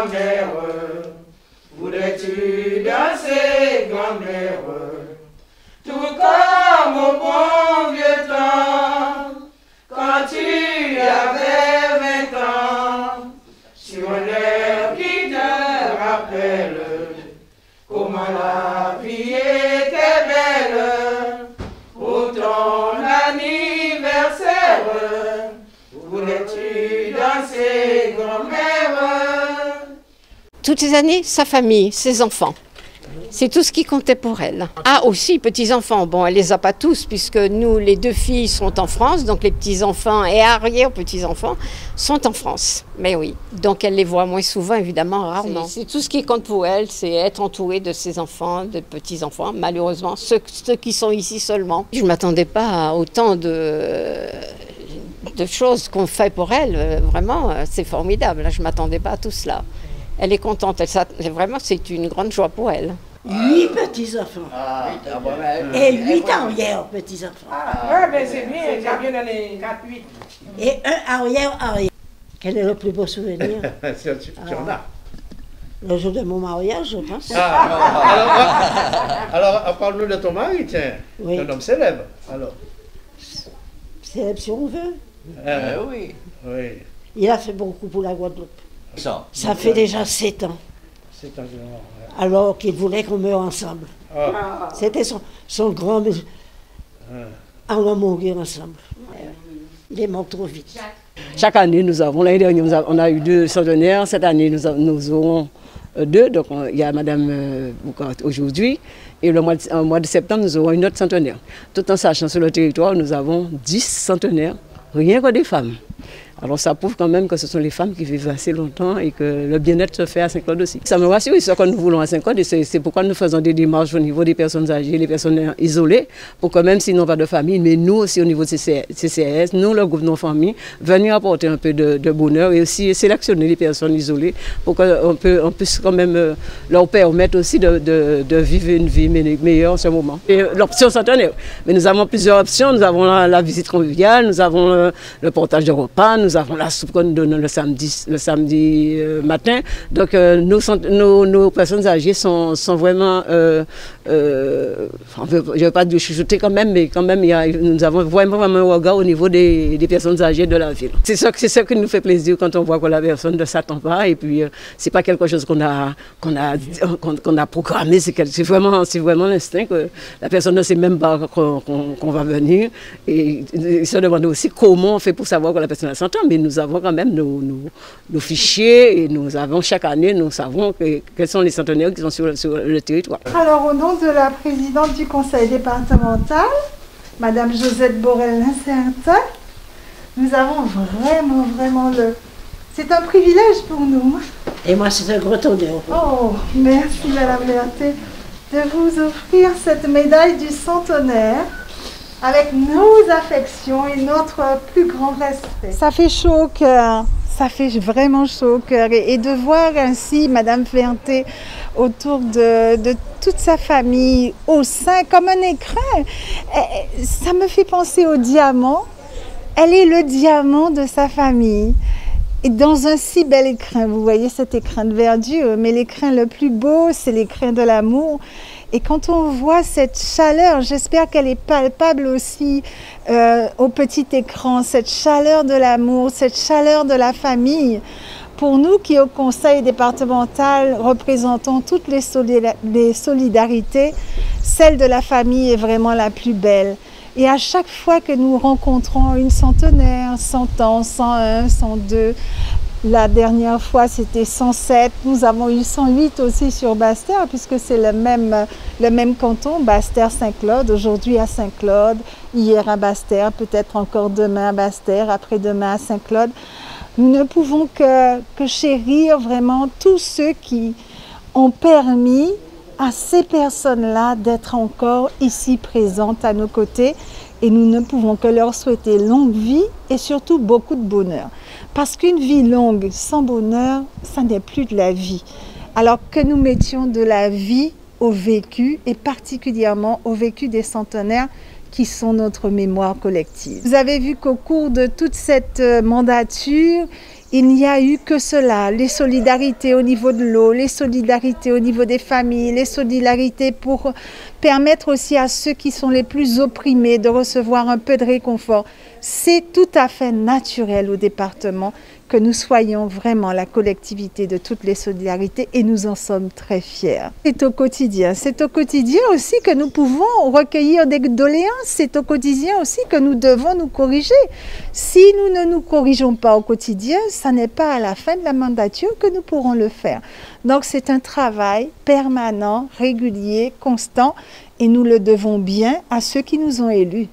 Amen. Toutes les années, sa famille, ses enfants. C'est tout ce qui comptait pour elle. Ah, aussi, petits-enfants. Bon, elle les a pas tous, puisque nous, les deux filles sont en France, donc les petits-enfants et arrière-petits-enfants sont en France. Mais oui, donc elle les voit moins souvent, évidemment, rarement. C'est tout ce qui compte pour elle, c'est être entourée de ses enfants, de petits-enfants, malheureusement, ceux, ceux qui sont ici seulement. Je ne m'attendais pas à autant de de choses qu'on fait pour elle, vraiment, c'est formidable. Je ne m'attendais pas à tout cela. Elle est contente. Elle, vraiment, c'est une grande joie pour elle. Huit petits-enfants. Ah, et huit arrière-petits-enfants. Ah, mais c'est bien, ça vient dans les 4-8. Et un arrière-arrière. Quel est le plus beau souvenir Tu en as le jour de mon mariage, je pense. Ah, alors, alors parle-nous de ton mari, tiens. Oui. Un homme célèbre, alors. Célèbre si on veut. Ah, oui. oui. Il a fait beaucoup pour la Guadeloupe. Ça, ça fait déjà sept ans. Sept ans, Alors qu'il voulait qu'on meure ensemble. Ah. C'était son, son grand. Ah. On va mourir ensemble. Il est mort trop vite. Chaque année, nous avons, l'année dernière, on a eu deux centenaires. Cette année, nous, nous aurons euh, deux. Donc, il y a Madame euh, aujourd'hui. Et le mois de, mois de septembre, nous aurons une autre centenaire. Tout en sachant sur le territoire, nous avons dix centenaires, rien que des femmes. Alors ça prouve quand même que ce sont les femmes qui vivent assez longtemps et que le bien-être se fait à Saint-Claude aussi. Ça me rassure, c'est ce que nous voulons à Saint-Claude et c'est pourquoi nous faisons des démarches au niveau des personnes âgées, les personnes isolées, pour que même s'ils n'ont pas de famille, mais nous aussi au niveau de CCS, nous, le groupe familles, venir apporter un peu de, bonheur et aussi sélectionner les personnes isolées pour qu'on on puisse quand même euh, leur permettre aussi de, vivre une vie meilleure en ce moment. L'option centenaire. Mais nous avons plusieurs options. Nous avons la, visite conviviale, nous avons le, portage de repas, avons la soupe qu'on nous donne le samedi, euh, matin. Donc euh, nos, nos, personnes âgées sont, sont vraiment, euh, je ne vais pas chuchoter quand même, mais quand même, y a, nous avons vraiment, un regard au niveau des, personnes âgées de la ville. C'est ça, ça qui nous fait plaisir quand on voit que la personne ne s'attend pas et puis c'est pas quelque chose qu'on a, qu'on a, qu'on a programmé, c'est vraiment, vraiment l'instinct que la personne ne sait même pas qu'on va venir et il se demande aussi comment on fait pour savoir que la personne s'entend mais nous avons quand même nos, fichiers et nous avons chaque année, nous savons quels sont les centenaires qui sont sur, le territoire. Alors, au nom de la présidente du conseil départemental, Madame Josette Borel-Lincertin, nous avons vraiment, vraiment le. C'est un privilège pour nous. Et moi, c'est un gros honneur. Oh, merci, Madame Berthe, de vous offrir cette médaille du centenaire avec nos affections et notre plus grand respect. Ça fait chaud au cœur, ça fait vraiment chaud au cœur. Et, de voir ainsi Madame Ferté autour de, toute sa famille, au sein, comme un écrin, eh, ça me fait penser au diamant. Elle est le diamant de sa famille. Et dans un si bel écrin, vous voyez cet écrin de verdure, mais l'écrin le plus beau, c'est l'écrin de l'amour. Et quand on voit cette chaleur, j'espère qu'elle est palpable aussi euh, au petit écran, cette chaleur de l'amour, cette chaleur de la famille. Pour nous qui au conseil départemental représentons toutes les, les solidarités, celle de la famille est vraiment la plus belle. Et à chaque fois que nous rencontrons une centenaire, 100 ans, 101, 102, la dernière fois, c'était 107. Nous avons eu 108 aussi sur Bastère, puisque c'est le même, le même canton, Bastère-Saint-Claude. Aujourd'hui à Saint-Claude, hier à Bastère, peut-être encore demain à Bastère, après-demain à Saint-Claude. Nous ne pouvons que, que chérir vraiment tous ceux qui ont permis à ces personnes-là d'être encore ici présentes à nos côtés et nous ne pouvons que leur souhaiter longue vie et surtout beaucoup de bonheur. Parce qu'une vie longue sans bonheur, ça n'est plus de la vie. Alors que nous mettions de la vie au vécu et particulièrement au vécu des centenaires qui sont notre mémoire collective. Vous avez vu qu'au cours de toute cette euh, mandature, il n'y a eu que cela, les solidarités au niveau de l'eau, les solidarités au niveau des familles, les solidarités pour permettre aussi à ceux qui sont les plus opprimés de recevoir un peu de réconfort. C'est tout à fait naturel au département que nous soyons vraiment la collectivité de toutes les solidarités et nous en sommes très fiers. C'est au quotidien, c'est au quotidien aussi que nous pouvons recueillir des doléances, c'est au quotidien aussi que nous devons nous corriger. Si nous ne nous corrigeons pas au quotidien, ça n'est pas à la fin de la mandature que nous pourrons le faire. Donc c'est un travail permanent, régulier, constant et nous le devons bien à ceux qui nous ont élus.